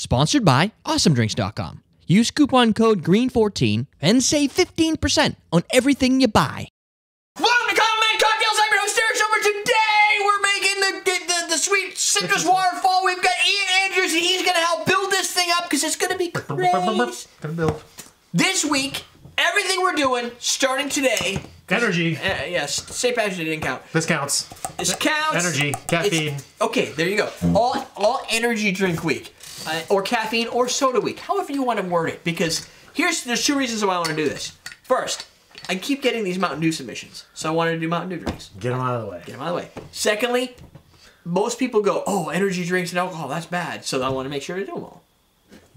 Sponsored by AwesomeDrinks.com. Use coupon code GREEN14 and save 15% on everything you buy. Welcome to Common Man Cocktails. I'm your host, Derek Silver. Today, we're making the, the, the sweet citrus waterfall. We've got Ian Andrews, and he's going to help build this thing up because it's going to be crazy. Build. This week, everything we're doing, starting today, Energy. uh, yes, St. Patrick's Day didn't count. This counts. This counts. Energy, It's- caffeine. okay, there you go. All all energy drink week, uh, or caffeine, or soda week, however you want to word it. Because here's there's two reasons why I want to do this. First, I keep getting these Mountain Dew submissions, so I wanted to do Mountain Dew drinks. Get them out of the way. Get them out of the way. Secondly, most people go, "Oh, energy drinks and alcohol, that's bad." So I want to make sure to do them all.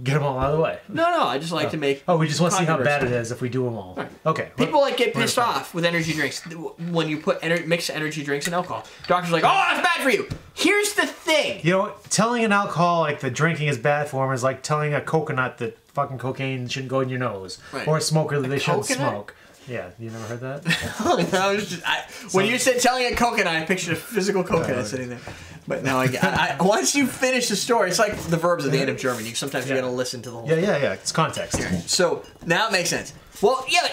Get them all out of the way. No, no, I just like to make. Oh, we just want to see how bad it is if we do them all. Okay. People like get pissed off with energy drinks when you put ener- mix energy drinks and alcohol. Doctors are like, "Oh, that's bad for you." Here's the thing. You know, telling an alcoholic that drinking is bad for him is like telling a coconut that fucking cocaine shouldn't go in your nose, Right. or a smoker that they shouldn't smoke. Yeah, you never heard that? Was just, I, when you said telling a coconut, I pictured a physical coconut uh, sitting there. But now I, I, I once you finish the story, it's like the verbs at the end of German. You sometimes you gotta listen to the whole. yeah, yeah, yeah. It's context. So now it makes sense. Well, yeah,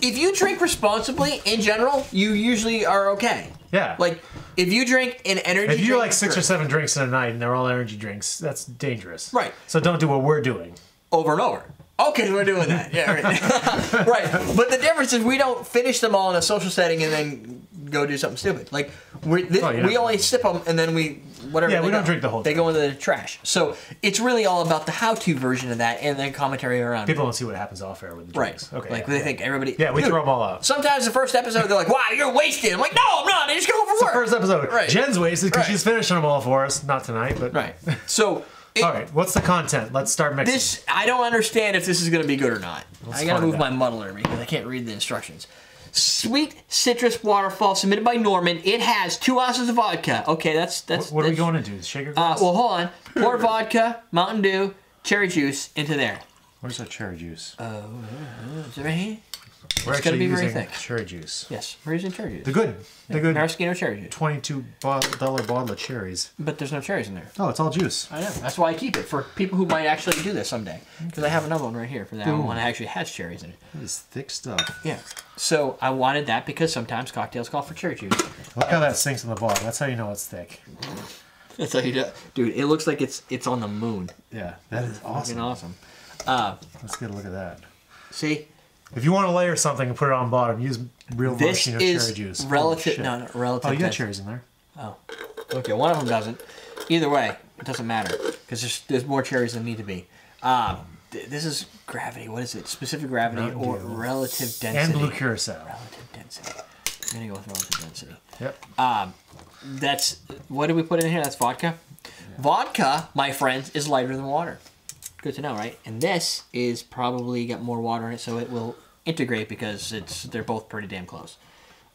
if you drink responsibly in general, you usually are okay. Yeah. Like if you drink an energy, If you drink, like six or seven drinks in a night and they're all energy drinks, that's dangerous. Right. So don't do what we're doing. over and over. Okay, we're doing that. Yeah, right. right. But the difference is we don't finish them all in a social setting and then go do something stupid. Like we Oh, yeah. we only sip them and then we whatever. Yeah, we don't go. drink the whole They go into the trash. So it's really all about the how-to version of that and then commentary around. it. People don't see what happens off air with the Right. drinks. Okay. Like yeah, they yeah. think everybody. Yeah, we Dude, throw them all out. Sometimes the first episode they're like, "Wow, you're wasted." I'm like, "No, I'm not. I just go for It's the work." first episode. Right. Jen's wasted because Right. she's finishing them all for us. Not tonight, but Right. So. It, All right. What's the content? Let's start mixing. This I don't understand if this is going to be good or not. I gotta move out. my muddler because I can't read the instructions. Sweet citrus waterfall submitted by Norman. It has two ounces of vodka. Okay, that's that's. what are we that's- going into? Shaker Uh, glass? well, hold on. Pour vodka, Mountain Dew, cherry juice into there. Where's that cherry juice? Oh, Is it right here? We're it's gotta actually be very thick. cherry juice. Yes, we're using cherry juice. The good, the good Maraschino cherry juice. twenty-two dollar bottle of cherries. But there's no cherries in there. Oh, it's all juice. I know. That's why I keep it for people who might actually do this someday. Because I have another one right here for that one that actually has cherries in it. That is thick stuff. Yeah. So I wanted that because sometimes cocktails call for cherry juice. Look how that sinks in the bottom. That's how you know it's thick. That's how you do. Dude, it looks like it's it's on the moon. Yeah, that is Fucking awesome. awesome. Uh, Let's get a look at that. See, If you want to layer something and put it on bottom, use real this maraschino is cherry juice. Relative. No, no, relative. Oh, you got cherries in there. Oh, okay, one of them doesn't. Either way, it doesn't matter because there's there's more cherries than need to be. Um, th- this is gravity. What is it? Specific gravity or relative density? And blue curacao. Relative density. I'm gonna go with relative density. Yep. That's what did we put in here? That's vodka. Vodka, my friends, is lighter than water. Good to know, right? And this is probably got more water in it, so it will integrate because it's they're both pretty damn close.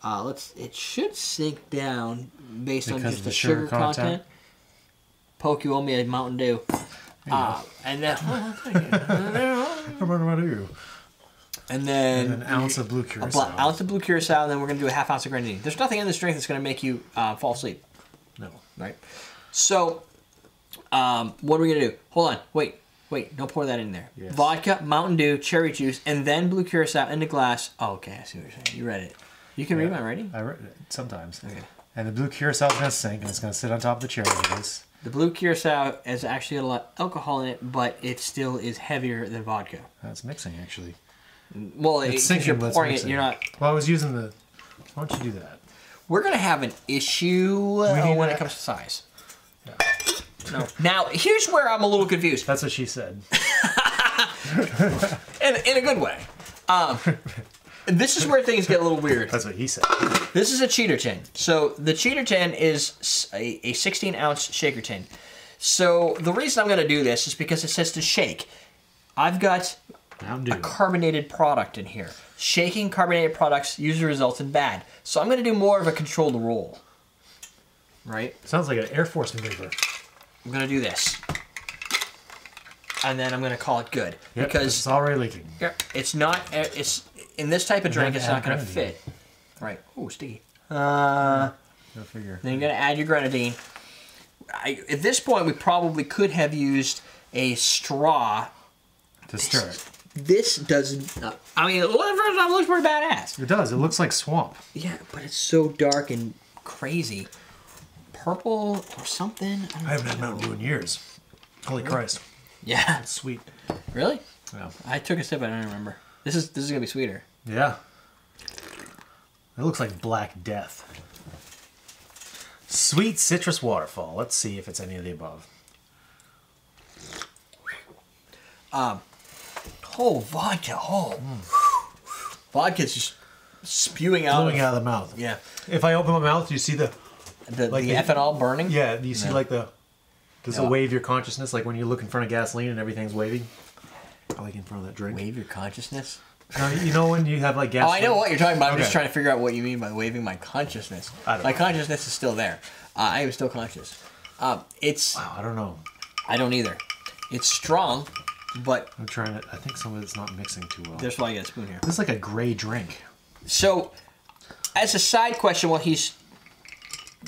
Uh, let's. It should sink down based on just the, the sugar, sugar content. content? Poke, you owe me a Mountain Dew. Uh, and then What about you? and then An ounce of blue a curacao. bl- ounce of blue curacao, and then we're gonna do a half ounce of grenadine. There's nothing in this drink that's gonna make you uh, fall asleep. No. right? So, um, what are we gonna do? Hold on, wait, wait, don't pour that in there. Yes. Vodka, Mountain Dew, cherry juice, and then blue curacao in the glass. Oh, okay, I see what you're saying. You read it. You can read my writing. I read it sometimes. Okay. And the blue curacao is going to sink and it's going to sit on top of the cherry juice. The blue curacao has actually got a lot of alcohol in it, but it still is heavier than vodka. That's mixing, actually. Well, it, It's 'cause sinking, you're pouring it. You're not. Well, I was using the. Why don't you do that? We're gonna have an issue uh, when it comes to size. No. Now, here's where I'm a little confused, That's what she said. in, in a good way. Um, this is where things get a little weird. That's what he said. This is a cheater tin. So the cheater tin is a 16 ounce shaker tin. So the reason I'm going to do this is because it says to shake. I've got a carbonated product in here. Shaking carbonated products usually results in bad. So I'm going to do more of a controlled roll. Right? Sounds like an Air Force maneuver. I'm to do this. And then I'm going to call it good. Yep, because it's already leaking. It's not. uh, It's in this type of drink. It's not going to grenadine. fit. Right. Oh, sticky. Uh, Go figure. then you're going to add your grenadine. I, at this point, we probably could have used a straw. To stir it. This does not. I mean, well, first off, it looks pretty badass. It does. It looks like swamp. Yeah, but it's so dark and crazy. Purple or something. I, I haven't had. Mountain Dew in years. Holy Christ. Yeah, It's sweet. really? Yeah. I took a sip. I don't remember. This is this is gonna be sweeter. Yeah. It looks like Black Death. Sweet citrus waterfall. Let's see if it's any of the above. Um, Oh, vodka. Oh, vodka's just spewing out. Blowing of- out of the mouth. Yeah, If I open my mouth, you see the the, Like the the- ethanol burning. yeah? Do you see Yeah. like the does Yeah. it wave your consciousness like when you look in front of gasoline and everything's waving? I like in front of that drink. Wave your consciousness. No, you know when you have like Oh. I know what you're talking about. I'm just trying to figure out what you mean by waving my consciousness. I don't my know. consciousness is still there. Uh, I am still conscious. Uh, it's Wow, I don't know. I don't either. It's strong, but I'm trying to. I think some of it's not mixing too well. That's why I get a spoon here. This is like a gray drink. So, as a side question, while he's,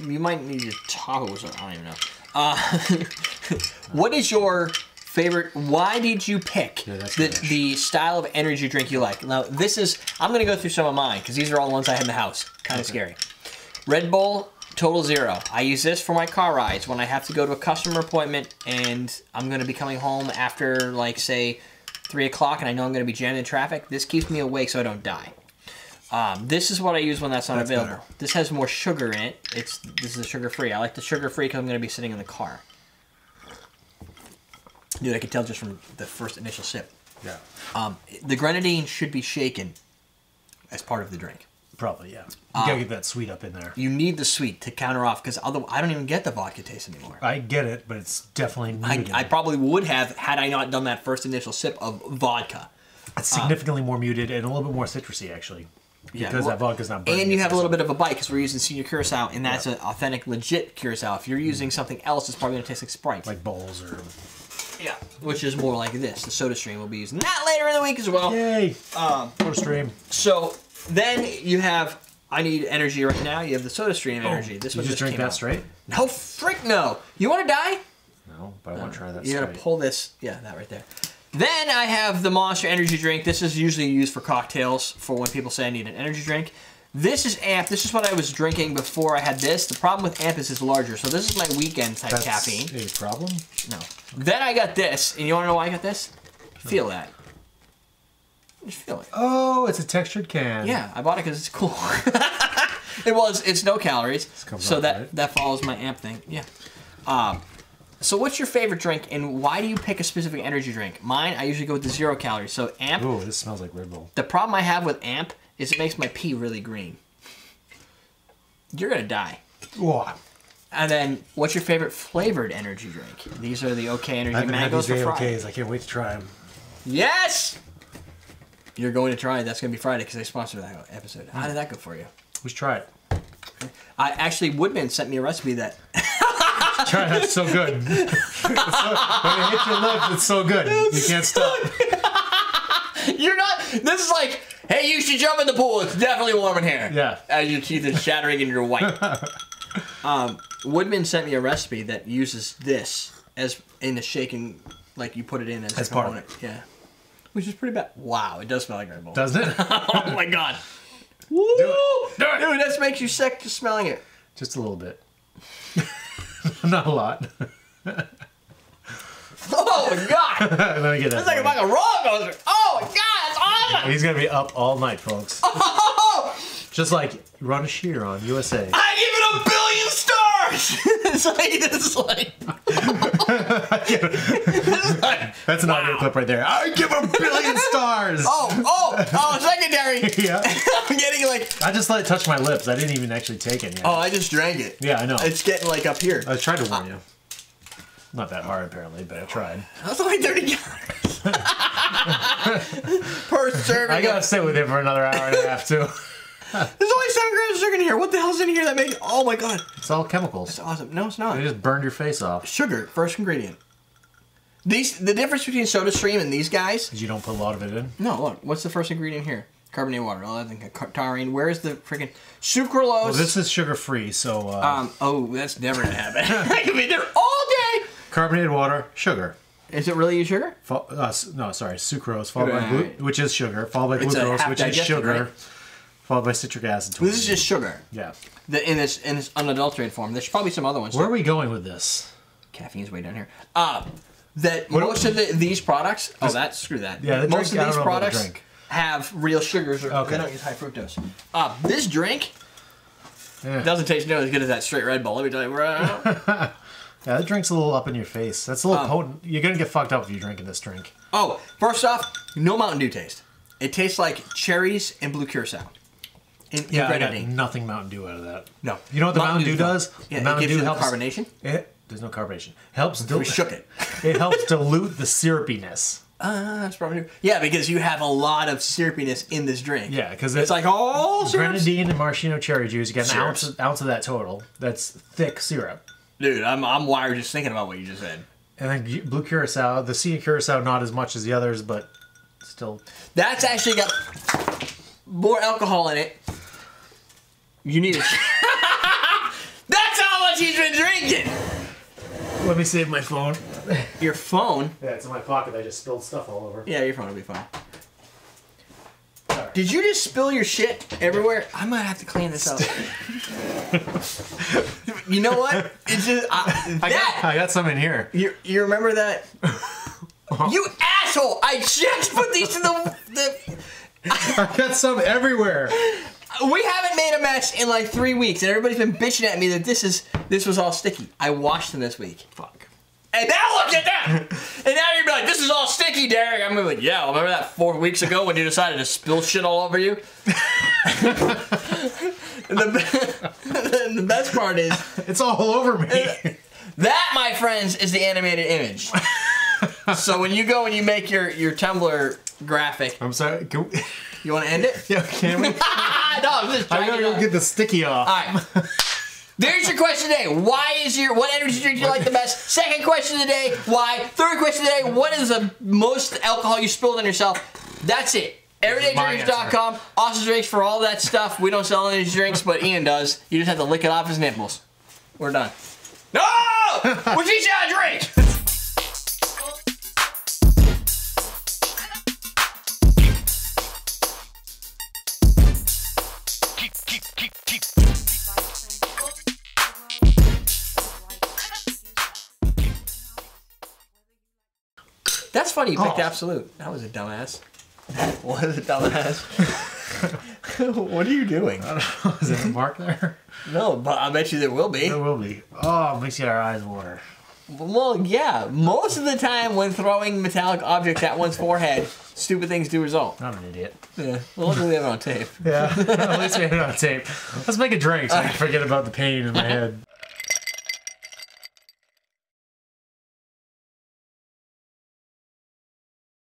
you might need to toggle or something. I don't even know. Uh, what is your favorite? Why did you pick Yeah, the, the style of energy drink you like? Now, this is. I'm gonna go through some of mine because these are all the ones I had in the house. Kind of scary. Red Bull Total Zero. I use this for my car rides when I have to go to a customer appointment and I'm gonna be coming home after like say three o'clock and I know I'm gonna be jammed in traffic. This keeps me awake so I don't die. Um, this is what I use when that's not That's available. better. This has more sugar in it. It's this is sugar free. I like the sugar free because I'm gonna be sitting in the car. Dude, I could tell just from the first initial sip. Yeah. Um, the grenadine should be shaken as part of the drink. Probably, yeah. You gotta get that sweet up in there. You need the sweet to counter off because otherwise I don't even get the vodka taste anymore. I get it, but it's definitely I, muted. I probably would have had I not done that first initial sip of vodka. it's significantly more muted and a little bit more citrusy, actually. Yeah, Because well- that vodka's not And you have a little bit of a bite because we're using senior curacao, and that's an authentic, legit curacao. If you're using something else, it's probably going to taste like Sprite. like bowls or. yeah, which is more like this. The Soda Stream will be using that later in the week as well. Yay! Um, stream. So then you have. I need energy right now. You have the Soda Stream energy. This Oh, you one just drink that out. straight? No, frick no. You want to die? No, but I want to try that You straight. gotta pull this. Yeah, that right there. Then I have the Monster Energy drink. This is usually used for cocktails for when people say I need an energy drink. This is Amp. This is what I was drinking before I had this. The problem with Amp is it's larger, so this is my weekend type That's caffeine. a problem? No. Then I got this, and you wanna know why I got this? Feel that. Just feel it. Oh, it's a textured can. Yeah, I bought it because it's cool. it was. It's no calories, so that right? that follows my amp thing. Yeah. Um, so what's your favorite drink, and why do you pick a specific energy drink? Mine, I usually go with the zero calories. So amp. Ooh, this smells like Red Bull. The problem I have with amp is it makes my pee really green. You're gonna die. Ooh, And then, what's your favorite flavored energy drink? These are the OK Energy I haven't had mangoes these for Friday. AOKs. I can't wait to try them. Yes. You're going to try it. That's gonna be Friday because they sponsored that episode. How did that go for you? Let's try it. I actually Woodman sent me a recipe that Try it. It's so good. It's so- when it hits your lips, it's so good. You can't stop. you're not. This is like, hey, you should jump in the pool. It's definitely warm in here. Yeah. As your teeth are shattering and you're white. um, Woodman sent me a recipe that uses this as in the shaking, like you put it in as, As a part of component. Yeah. Which is pretty bad. Wow, it does smell like Red Bull. Doesn't it? oh my god. Woo! it. Do it. Dude, that makes you sick just smelling it. Just a little bit. Not a lot. Oh my god! Let me get that. It's like a for you. fucking roller coaster. Oh my god, that's awesome! He's gonna be up all night, folks. Just like Ron Shear on USA. I give it a billion stars! it's like, it's like, it's like, That's an audio clip right there. I give a billion stars. oh, oh, oh, secondary! Yeah. I'm getting like, I just let it touch my lips. I didn't even actually take it yet. oh, I just drank it. Yeah, I know. It's getting like up here. I tried to warn uh, you. Not that hard, apparently, but I tried. That's only 30 calories. per serving. I gotta sit with him for another hour and a half, too. There's only 7 grams of sugar in here. What the hell's in here that makes, oh my god. It's all chemicals. It's awesome. No, it's not. They just burned your face off. Sugar, first ingredient. These, the difference between Soda Stream and these guys Because you don't put a lot of it in. No, look. What's the first ingredient here? Carbonated water. Oh, I think car- taurine. Where's the freaking sucralose? Well, this is sugar free, so uh, um. Oh, that's never gonna happen. I could be there all day. carbonated water, sugar. Is it really sugar? Fo- uh, no, sorry, sucrose, followed by Right, glu- which is sugar, followed by It's glucose, which is sugar, right? Followed by citric acid. This is just sugar. yeah. The, in this in this unadulterated form. There's probably some other ones. Where are we going with this? Caffeine's way down here. Uh, that What- most of the, these products. Oh, that screw that. Yeah, the most drink- of these don't know about the products have real sugars or Okay. they don't use high fructose. Uh, this drink Yeah. doesn't taste nearly as good as that straight Red Bull. Let me tell you. Yeah, that drink's a little up in your face. That's a little Um, potent. You're gonna get fucked up if you're drinking this drink. oh, first off, no Mountain Dew taste. It tastes like cherries and blue curacao. In, Yeah, I got nothing Mountain Dew out of that. No. You know what the Mountain, Dew Dew's does? Yeah, Mountain it gives Dew helps. carbonation. It, there's no carbonation. Helps. Dil- We shook it. it helps dilute the syrupiness. Uh, that's probably yeah, because you have a lot of syrupiness in this drink. Yeah, because it's like all syrups. grenadine and maraschino cherry juice. You get an Syrups. ounce, ounce of that total. That's thick syrup. Dude, I'm I'm wired just thinking about what you just said. And then blue curacao. The sea curacao not as much as the others, but still. That's actually got more alcohol in it. You need a. That's how much he's been drinking. Let me save my phone. Your phone. Yeah, it's in my pocket. I just spilled stuff all over. Yeah, your phone will be fine. Sorry. Did you just spill your shit everywhere? I might have to clean this up. you know what? It's just I, I that. got, I got some in here. You, you remember that? you asshole! I just put these in the, the. I got some everywhere. We haven't made a mess in like three weeks, and everybody's been bitching at me that this is this was all sticky. I washed them this week. Fuck. And now look at that! and now you're like, this is all sticky, Derek. I'm like, yeah, remember that four weeks ago when you decided to spill shit all over you? the, the best part is It's all over me. that, my friends, is the animated image. So when you go and you make your your Tumblr graphic, I'm sorry. We, you want to end it? yeah, can we? no, I'm just I gotta to go get the sticky off. All right. There's your question today. Why is your what energy drink do you like the best? Second question of the day. Why? Third question today. What is the most alcohol you spilled on yourself? That's it. EverydayDrinks.com. Awesome drinks for all that stuff. We don't sell any drinks, but Ian does. You just have to lick it off his nipples. We're done. No! We're teaching funny you picked Oh. Absolute. That was a dumbass. What is a dumbass? what are you doing? Is there a mark there? No, but I bet you there will be. There will be. Oh, it makes your eyes water. Well, yeah. Most of the time when throwing metallic objects at one's forehead, stupid things do result. I'm an idiot. Yeah. Well, luckily we have it on tape. Yeah. At least we had it on tape. Let's make a drink so I can forget about the pain in my head.